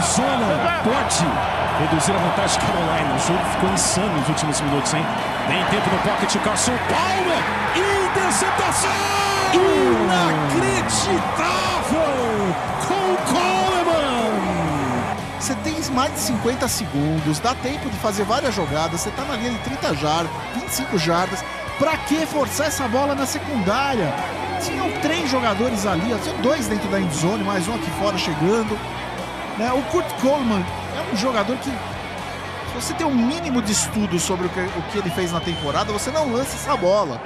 Arizona pode reduzir a vantagem de Carolina. O jogo ficou insano nos últimos minutos, hein? Tem tempo no pocket, Carson Palmer. Interceptação! Inacreditável! Com Coleman! Você tem mais de 50 segundos, dá tempo de fazer várias jogadas, você tá na linha de 30 jardas, 25 jardas. Pra que forçar essa bola na secundária? Tinham três jogadores ali, dois dentro da endzone, mais um aqui fora chegando. Né? O Kurt Coleman é um jogador que, se você tem um mínimo de estudo sobre o que, o que ele fez na temporada, você não lança essa bola.